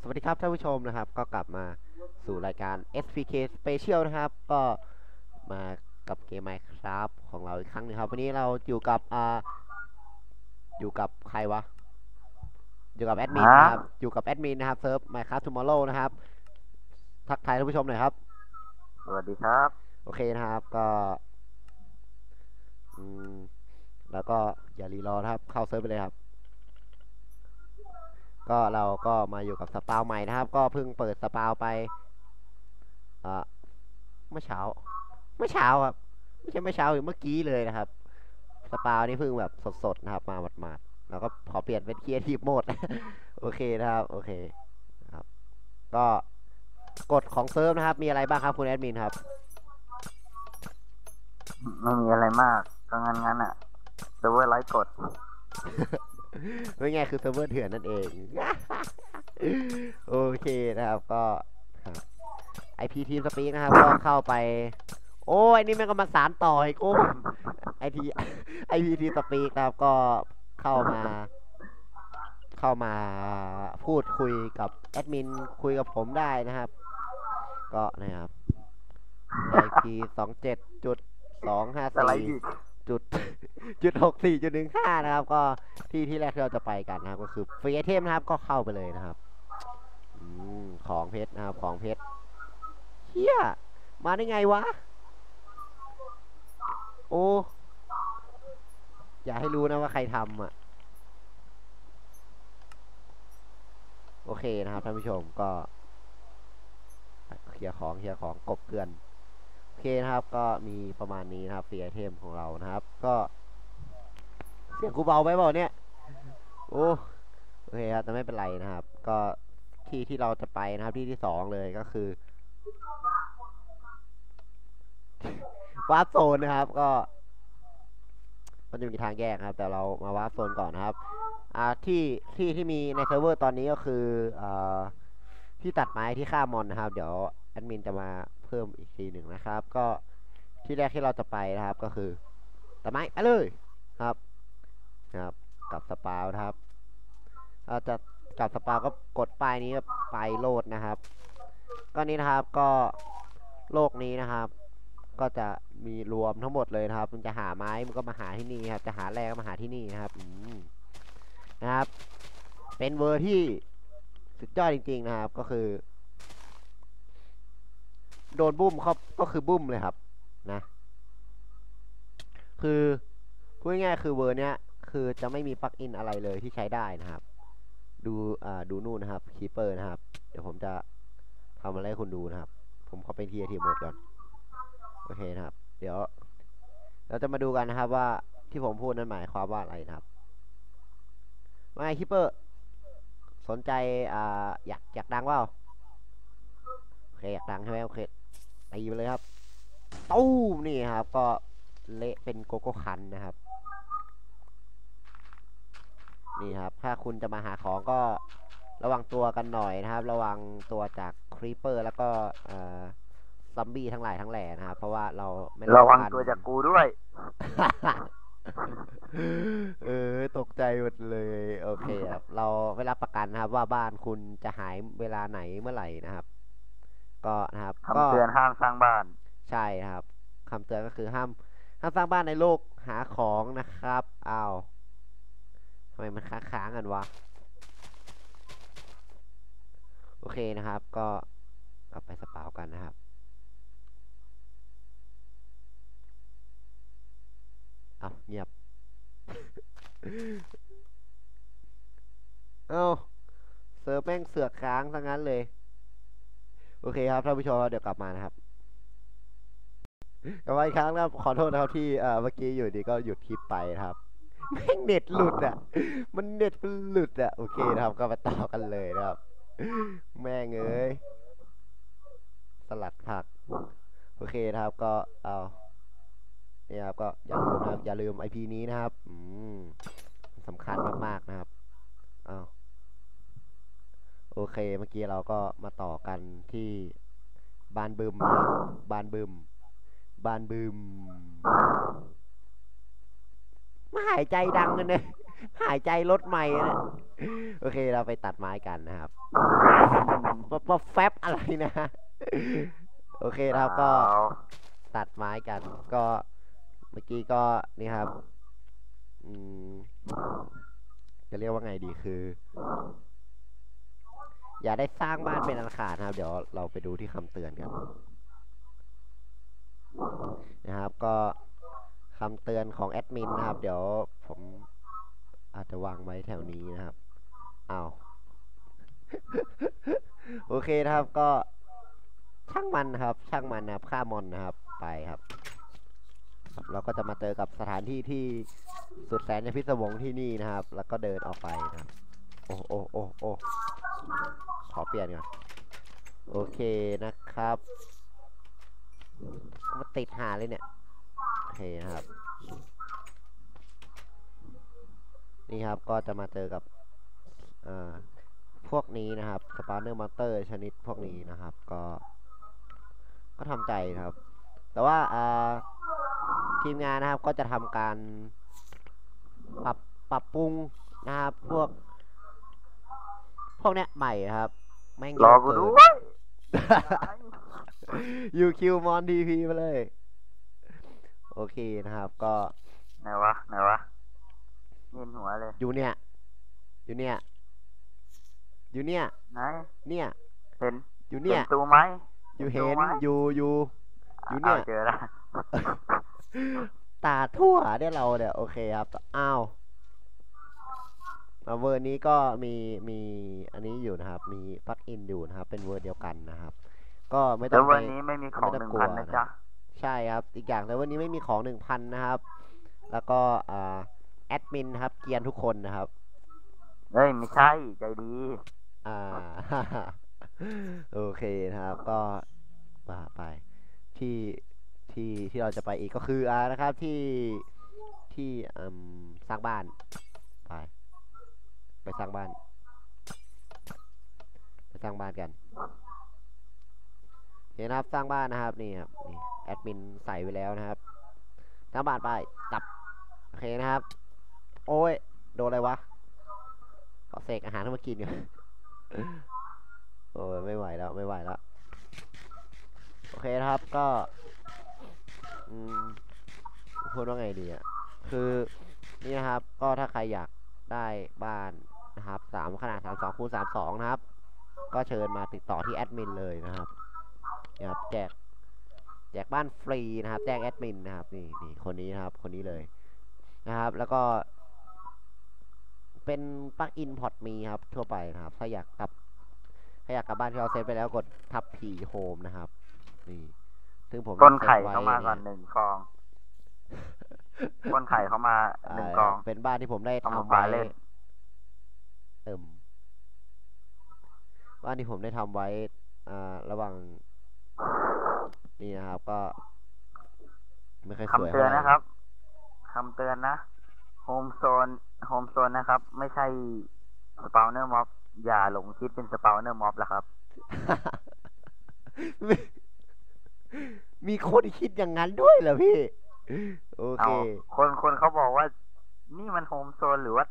สวัสดีครับท่านผู้ชมนะครับ ก็กลับมาสู่รายการ SPK Special นะครับ ก็มากับเกม Minecraft ของเราอีกครั้งหนึ่งครับ วันนี้เราอยู่กับอ่าอยู่กับใครวะ อยู่กับแอดมินฮะนะครับ อยู่กับแอดมินนะครับเซิร์ฟ Minecraft Tomorrow นะครับ ทักทายท่านผู้ชมหน่อยครับ สวัสดีครับ โอเคนะครับก็อืมแล้วก็อย่ารีรอนะครับ เข้าเซิร์ฟไปเลยครับ ก็เราก็มาอยู่กับ spawn ใหม่นะครับ ก็เพิ่งเปิด spawn ไปอ่าเมื่อเช้า เมื่อเช้าครับ ไม่ใช่เมื่อเช้าหรือเมื่อกี้เลยนะครับ spawn นี่เพิ่งแบบสดๆนะครับ มาหมาดๆแล้วก็ขอเปลี่ยนเป็น creative mode โอเคนะครับ โอเคครับ ก็กฎของเซิร์ฟนะครับ มีอะไรบ้างครับคุณแอดมินครับไม่มีอะไรมากก็งั้นงั้นๆอะเซิร์ฟเวอร์ไลฟ์กด ไม่ไงคือเซิร์ฟเวอร์เถื่อนนั่นเอง โอเคนะครับก็ครับ IP Team Speak นะครับ ก็เข้าไป โอ้ยนี่แม่งก็มาสารต่ออีกโอ้ไอที IP Team Speak นะครับก็เข้ามา เข้ามาพูดคุยกับแอดมินคุยกับผมได้นะครับ ก็นะครับ IP สองเจ็ดจุดสองห้าอะไรสี่อีกจุดจุดหกสี่จุดหนึ่งห้านะครับ ก็ ที่ที่แรกที่เราจะไปกันนะครับ ก็คือฟรีไอเทมนะครับก็เข้าไปเลยนะครับอของเพชรนะครับของเพชรเฮียมาได้ไงวะ โอ้อย่าให้รู้นะว่าใครทำอะ โอเคนะครับท่านผู้ชมก็เคลียร์ของเคลียร์ของกบเกลื่อนโอเคนะครับก็มีประมาณนี้นะครับ free item ของเรานะครับ ก็ เสียงกูเบาไปเปล่าเนี่ยโอ้โอเคครับแต่ไม่เป็นไรนะครับ ก็ที่ที่เราจะไปนะครับที่ที่สองเลยก็คือ warp zone นะครับ ก็มันจะมีทางแยกครับ แต่เรามา warp zone ก่อนนะครับ อ่าที่ที่ที่มีในเซิร์ฟเวอร์ตอนนี้ก็คืออ่าที่ตัดไม้ที่ฆ่ามอนนะครับ เดี๋ยวแอดมินจะมาเพิ่มอีกทีหนึ่งนะครับ ก็ที่แรกที่เราจะไปนะครับ ก็คือตัดไม้ไปเลยครับ นะครับกับสปาวนะครับเราจะกับสปาวก็กดป้ายนี้ไปโหลดนะครับ ก็นี้นะครับก็โลกนี้นะครับ ก็จะมีรวมทั้งหมดเลยครับ มันจะหาไม้มันก็มาหาที่นี่ครับ จะหาแร่ก็มาหาที่นี่นะครับอืมนะครับ เป็นเวอร์ที่สุดยอดจริง ๆ นะครับก็คือ โดนบุ้มเขาก็คือบุ้มเลยครับ นะ คือพูดง่ายๆคือเวอร์เนี้ย คือจะไม่มีปลั๊กอินอะไรเลยที่ใช้ได้นะครับ ดูอ่าดูนู่นนะครับคีเปอร์นะครับ เดี๋ยวผมจะทำอะไรให้คุณดูนะครับ ผมขอเป็นทีทีหมดก่อน โอเคนะครับ เดี๋ยว เราจะมาดูกันนะครับว่าที่ผมพูดนั้นหมายความว่าอะไรนะครับว่าไง creeper สนใจอ่าอยากอยากดังเปล่าโอเคอยากดังใช่ไหมโอเคตีไปเลยครับตู้มนี่ครับ ก็เละเป็นโกโก้ครันช์นะครับ นี่ครับ ถ้าคุณจะมาหาของก็ระวังตัวกันหน่อยนะครับ ระวังตัวจาก creeper แล้วก็เอ่อซัมบี้ทั้งหลายทั้งแหล่นะครับ เพราะว่าเราไม่ระวังทันตัวจากกูด้วย เออ ตกใจหมดเลย โอเคครับ เราไม่รับประกันนะครับ ว่าบ้านคุณจะหายเวลาไหนเมื่อไหร่นะครับ ก็นะครับก็คำเตือนห้ามสร้างบ้าน ใช่ครับคำเตือนก็คือห้ามห้ามสร้างบ้านในโลกหาของนะครับอ้าว ทำไมมันค้างๆกันวะ โอเคนะครับก็กลับไปสปาวกันนะครับ เอาเงียบ เอาเซิร์ฟแม่งเสือกค้างทั้งนั้นเลย โอเคครับท่านผู้ชมเดี๋ยวกลับมานะครับกลับมาอีกครั้งนะครับขอโทษนะครับที่เอ่อเมื่อกี้อยู่ดีก็หยุดคลิปไปนะครับ แม่งเน็ตหลุดอะ มันเน็ตมันหลุดอะ โอเคนะครับ ก็มาต่อกันเลยนะครับ แม่งเอ้ย สลัดผัก โอเคนะครับ ก็เอาเนี่ยครับ ก็อย่าลืมนะครับ อย่าลืมไอพีนี้นะครับ อืมสำคัญมากๆนะครับเอาโอเค เมื่อกี้เราก็มาต่อกันที่บานบึมบบานบึมบานบึม มาหายใจดังกันเลยหายใจลดใหม่นะโอเคเราไปตัดไม้กันนะครับปะปแฟบอะไรนะ โอเคครับก็ตัดไม้กัน ก็เมื่อกี้ก็นี่ครับอืมจะเรียกว่าไงดีคือ อย่าได้สร้างบ้านเป็นอันขาดนะครับ เดี๋ยวเราไปดูที่คำเตือนกันนะครับก็ คำเตือนของแอดมินนะครับ เดี๋ยวผมอาจจะวางไว้แถวนี้นะครับอ้าวโอเคนะครับก็ช่างมันนะครับ ช่างมันนะครับฆ่ามอนนะครับไปครับครับเราก็จะมาเจอกับสถานที่ที่สุดแสนจะพิศวงที่นี่นะครับ แล้วก็เดินออกไปนะครับโอ้โอ้โอ้โอ้ขอเปลี่ยนก่อนโอเคนะครับมาติดหาเลยเนี่ยโอ เคนะครับ นี่ครับก็จะมาเจอกับอ่าพวกนี้นะครับสปาร์เนอร์มอเตอร์ชนิดพวกนี้นะครับ ก็ ก็ทำใจนะครับ แต่ว่าอ่าทีมงานนะครับก็จะทำการปรับปรับปรุงนะครับ พวก พวกเนี้ยใหม่นะครับ แม่งเยรออะกูเกิด้นวยยูคิวมอนทีพีมาเลย โอเคนะครับก็ไหนวะไหนวะเงินหัวเลย อยู่เนี่ย อยู่เนี่ย อยู่เนี่ย ไหน เนี่ย เห็น อยู่เห็เนี่ยนตูไหมอยู่เห็นตูไหมอยู่อยู่ อยู่เนี่ยาเจอแล้วตาทั่วเนี่ยเราเนี่ยโอเคครับ อ้าวมาเวอร์นี้ก็มีมีอันนี้อยู่นะครับ มีปลั๊กอินอยู่นะครับ เป็นเวอร์เดียวกันนะครับ ก็ไม่ต้แล้อวงไปวันนี้ไม่มีของไม่หต้นึ่องงกลัวพันนะนะจ๊ะ ใช่ครับ อีกอย่างแต่วันนี้ไม่มีของหนึ่งพันนะครับ แล้วก็อ่าแอดมินนะครับ เกรียนทุกคนนะครับ เฮ้ยไม่ใช่ใจดี อ่า โอเคนะครับ ก็ว่าไป ที่ที่ที่เราจะไปอีกก็คืออ่านะครับที่ที่อืมสร้างบ้าน ไป ไปสร้างบ้าน ไปสร้างบ้านกันโอ เคนะครับสร้างบ้านนะครับนี่ครับนี่แอดมินใส่ไว้แล้วนะครับสร้างบ้านไปตับโอเคนะครับ โอ้ยโดนอะไรวะขอเสกอาหารให้มากินก่อนโอ้ยไม่ไหวแล้วไม่ไหวแล้วโอเคนะครับก็อืมพูดว่าไงดีอะคือนี่นะครับ ก็ถ้าใครอยากได้บ้านนะครับสามขนาดสามสองคูณสามสองนะครับ ก็เชิญมาติดต่อที่แอดมินเลยนะครับ นี่ยครับแจกแจกบ้านฟรีนะครับแจ้งแอดมินนะครับนี่นี่คนนี้นะครับคนนี้เลยนะครับ แล้วก็เป็นปลั๊กอินพอร์ตมีครับ ทั่วไปนะครับ ถ้าอยากกลับถ้าอยากกลับบ้านที่เราเซตไปแล้วกดทับผีโฮมนะครับ นี่ ซึ่งผมต้นไข่ซตว้เข้ามาก่อนยหนึ่งฟองต้นไข่เข้ามาหนึ่งกองาเป็นบ้านที่ผมได้เอามาทำไว้ฝาเล่นเติมบ้านที่ผมได้ทำไว้อ่าระหว่าง นี่นะครับก็ ไม่ค่อยสวยคำเตือนท่าไหนะครับคำเตือนนะ home zone home zone นะครับ ไม่ใช่ spawner mob อย่าหลงคิดเป็น spawner mob แล้วครับมีมีคนคิดอย่างนั้นด้วยเหรอพี่ โอเคเอาคนคนเขาบอกว่า นี่มัน home zone หรือว่า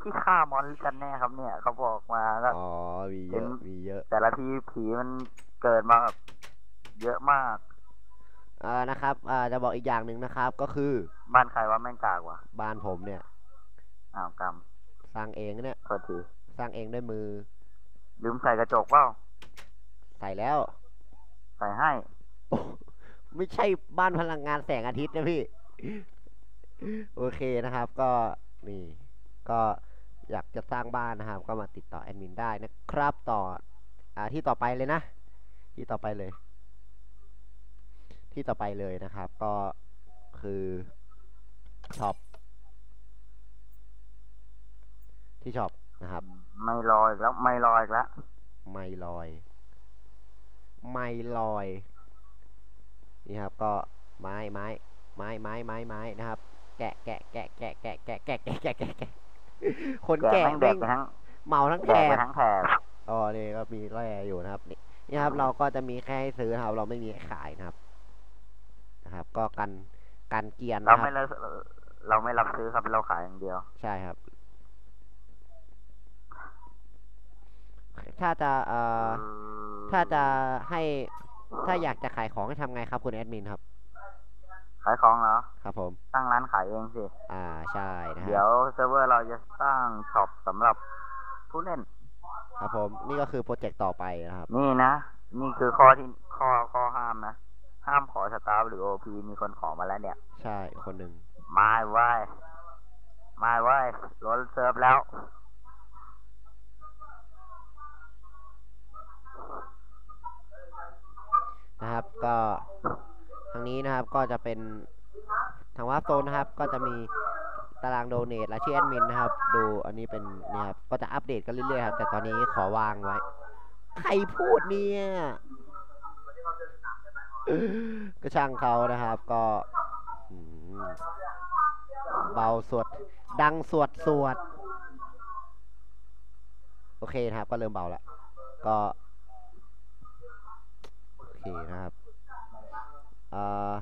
ที่ฆ่ามอนกันแน่ครับเนี่ย เขาบอกมาแล้วอ๋อมีเยเห็อะนมีเยอะ แต่ละทีผีมันเกิดมาแบบ เยอะมากอ่านะครับอ่าจะบอกอีกอย่างหนึ่งนะครับ ก็คือบ้านใครว่าแม่งกากว่ะบ้านผมเนี่ย อ้าวกสร้างเองเนี่ยำโทษทีสร้างเองด้วยมือลืมใส่กระจกเปล่าใส่แล้วใส่ให้โอ้ไม่ใช่บ้านพลังงานแสงอาทิตย์นะพี่ โอเคนะครับ ก็นี่ ก็อยากจะสร้างบ้านนะครับ ก็มาติดต่อแอดมินได้นะครับ ต่ออ่าที่ต่อไปเลยนะ ที่ต่อไปเลย ที่ต่อไปเลยนะครับ ก็คือช็อปที่ช็อปนะครับ ไม่รออีกแล้วไม่รออีกแล้วไม่ลอย ไม่ลอย นี่ครับก็ไม้ไม้ไม้ไม้ไม้ไม้นะครับ แกะแกะแกะแกะแกะแกะแกะแกะแกะแกะแกะคนแกะแกะแม่งแดแม่กงไปทั้งเมาทั้งแดแถกไปบทั้งแถบอ๋อนี่ก็มีแร่อยู่นะครับนี่นี่ครับเราก็จะมีแค่ให้ซื้อนะครับ เราไม่มีให้ขายนะครับ ครับ ก็กันการเกียนเราไม่รับ รัเราไม่รับซื้อครับเราขายอย่างเดียว ใช่ครับ ถ้าจะเออถ้าจะให้ถ้าอยากจะขายของให้ทำไงครับคุณแอดมินครับ ขายของเหรอ ครับผม ตั้งร้านขายเองสิ อ่าใช่นะคเดี๋ยวเซิร์ฟเวอร์เราจะสร้างช็อปสำหรับผู้เล่น ครับผมนี่ก็คือโปรเจกต์ต่อไปนะครับ นี่นะ นี่คือข้อที่ข้อข้อห้ามนะ สตาร์หรือโอพีมีคนขอมาแล้วเนี่ย ใช่คนหนึ่งมาไว้ยมาไว้ยล้นเซิร์ฟแล้ว นะครับก็ทางนี้นะครับก็จะเป็นทางวาร์ปโซนนะครับ ก็จะมีตารางโดเนทและชื่อแอดมินนะครับ ดูอันนี้เป็นเนี่ยครับก็จะอัปเดตกันเรื่อยๆครับ แต่ตอนนี้ขอวางไว้ ใครพูดเนี่ย ก็ช่างเขานะครับ ก็เบาสวด ดังสวดสวด โอเคนะครับ ก็เริ่มเบาแล้ว ก็ โอเคนะครับอ่อ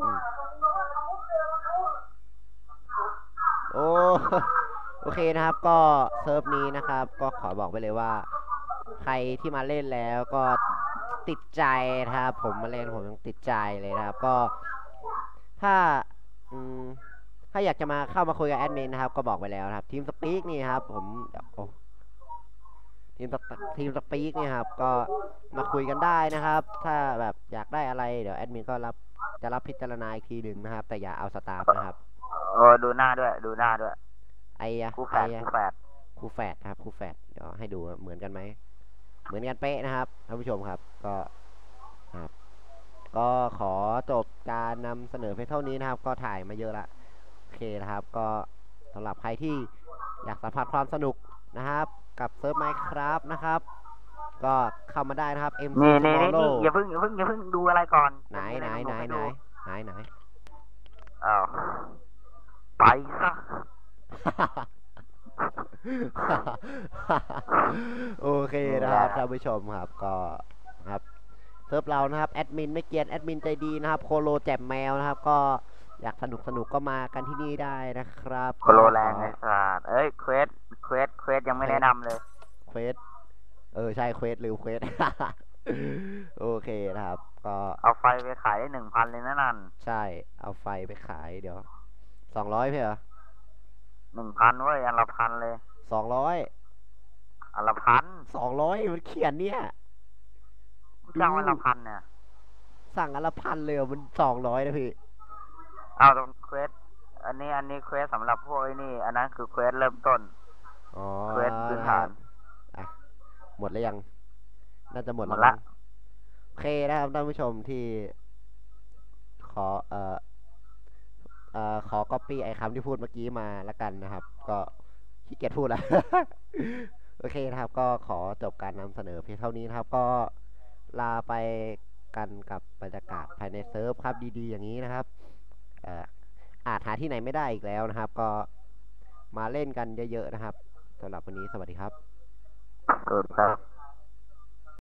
อืมโอ้โอเคนะครับ ก็เซิร์ฟนี้นะครับ ก็ขอบอกไปเลยว่า ใครที่มาเล่นแล้วก็ติดใจนะครับผมมาเล่นผมยังติดใจเลยนะครับ ก็ ถ้าอืมถ้าอยากจะมาเข้ามาคุยกับแอดมินนะครับ ก็บอกไปแล้วนะครับ Team Speak นี่ครับ ผมเดี๋ยวโอ้ทีมสป Team Speak นี่ครับ ก็มาคุยกันได้นะครับ ถ้าแบบอยากได้อะไรเดี๋ยวแอดมินก็รับจะรับพิจารณาอีกทีหนึ่งนะครับ แต่อย่าเอา staff นะครับเออดูหน้าด้วย ดูหน้าด้วย ไอ้อะคู่แฝไอ้ดอะคู่แฝดคู่แฝดนะครับคู่แฝดเดี๋ยวให้ดูว่าเหมือนกันไหม เหมือนกันเป๊ะนะครับท่านผู้ชมครับก็นะครับก็ขอจบการนำเสนอเพียงเท่านี้นะครับ ก็ถ่ายมาเยอะละโอเคนะครับ ก็สำหรับใครที่อยากสัมผัสความสนุกนะครับ กับเซิร์ฟไมครับนะครับ ก็เข้ามาได้นะครับ MC นี่นี่นี่ Tomorrow อย่าเพิ่งอย่าเพิ่งอย่าเพิ่งดูอะไรก่อนไหนไหนไหนไหนไหนไหน อ้าวไปซะ โอเคนะครับท่านผู้ชมครับก็ครับเซิร์ฟเรานะครับแอดมินไม่เกรียนแอดมินใจดีนะครับโคโลแจมแมวนะครับ ก็อยากสนุกสนุกก็มากันที่นี่ได้นะครับโคโลแรงไอ้สัตว์เอ้ยเควสเควสเควสยังไม่แนะนำเลยเควสเออใช่เควสลืมเควสโอเคนะครับ ก็เอาไฟไปขายได้หนึ่งพันเลยนะนั่นใช่เอาไฟไปขายเดี๋ยวสองร้อยเพื่อหนึ่งพันเว้ยอันละพันเลย สองร้อยอันละพันสองร้อยมันเขียนเนี่ยจ้างอันละพันเนี่ย สั่งอนละพันเลยเหรอมันสองร้อยนะพี่เอาตรง quest อันนี้อันนี้ quest สำหรับพวกไอ้นี่ อันนั้นคือ quest เริ่มต้น อ๋อ quest พื้นฐาน อะ หมดแล้วยัง น่าจะหมดหมดแล้วละมั้งโอเคนะครับท่านผู้ชมที่ ขอเอ่อเอ่อขอก๊อปปี้ไอ้คำที่พูดเมื่อกี้มาละกันนะครับ ก็ ขี้เกียจพูดละโอเคนะครับ ก็ขอจบการนำเสนอเพียงเท่านี้นะครับ ก็ลาไปกันกับบรรยากาศภายในเซิร์ฟครับดีๆ อย่างนี้นะครับอ่าจหาที่ไหนไม่ได้อีกแล้วนะครับ ก็มาเล่นกันเยอะๆนะครับสำหรับวันนี้สวัสดีครับเกิดครับ